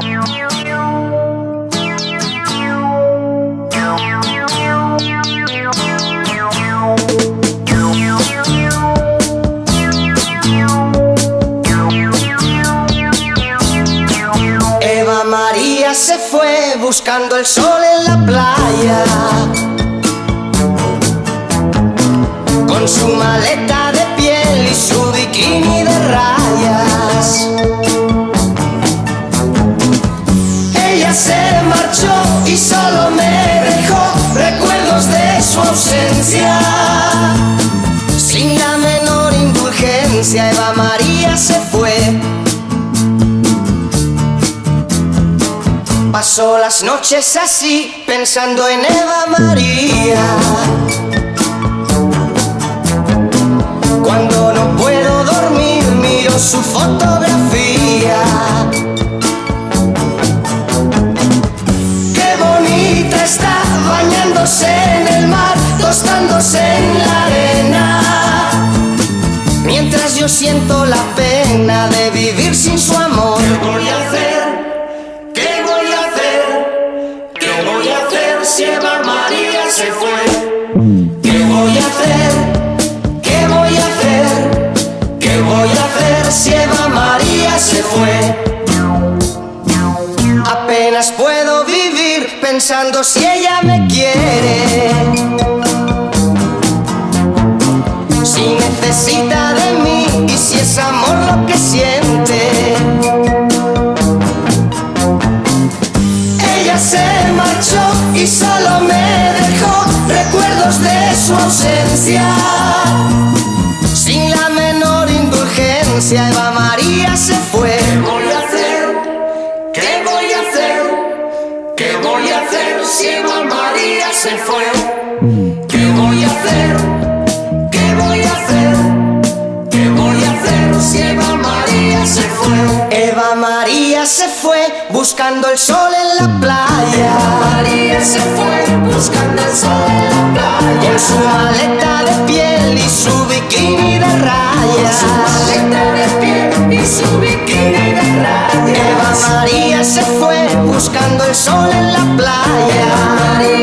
Eva María se fue buscando el sol en la playa. Con su maleta de piel y su bikini de rayas. Y solo me dejó recuerdos de su ausencia. Sin la menor indulgencia, Eva María se fue. Pasó las noches así, pensando en Eva María. Cuando no puedo dormir, miro su fotografía. Bañándose en el mar, tostándose en la arena. Mientras yo siento la pena de vivir sin su amor. ¿Qué voy a hacer? ¿Qué voy a hacer? ¿Qué voy a hacer si Eva María se fue? ¿Qué voy a hacer? ¿Qué voy a hacer? ¿Qué voy a hacer si Eva María se fue? Apenas puedo pensando si ella me quiere. Si necesita de mí y si es amor lo que siente. Ella se marchó y solo me dejó recuerdos de su ausencia. Eva María se fue? ¿Qué voy a hacer? ¿Qué voy a hacer? ¿Qué voy a hacer si Eva María se fue? Eva María se fue buscando el sol en la playa. María se fue buscando el sol en la playa. Con su maleta de piel y su bikini de rayas. Su maleta de piel y su bikini de rayas. Eva María buscando el sol en la playa.